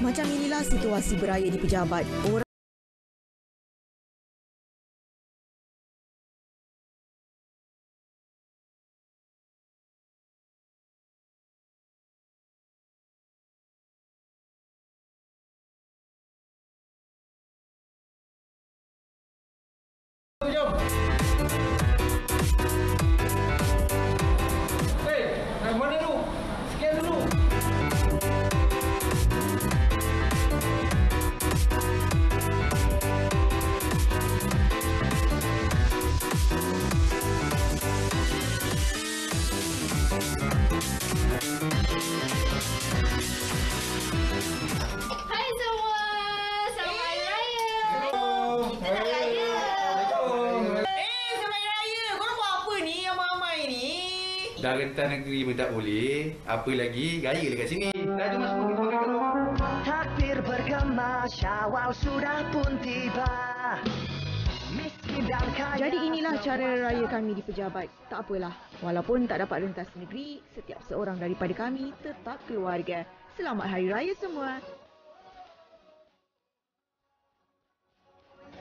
Macam inilah situasi beraya di pejabat. Orang Dah rentas negeri pun tak boleh. Apa lagi? Raya dekat sini. Dah jom masuk kita makan dulu. Takbir bergema, syawal sudah pun tiba. Jadi inilah cara raya kami di pejabat. Tak apalah. Walaupun tak dapat rentas negeri, setiap seorang daripada kami tetap keluarga. Selamat Hari Raya semua.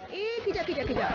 Eh, kejap, kejap, kejap.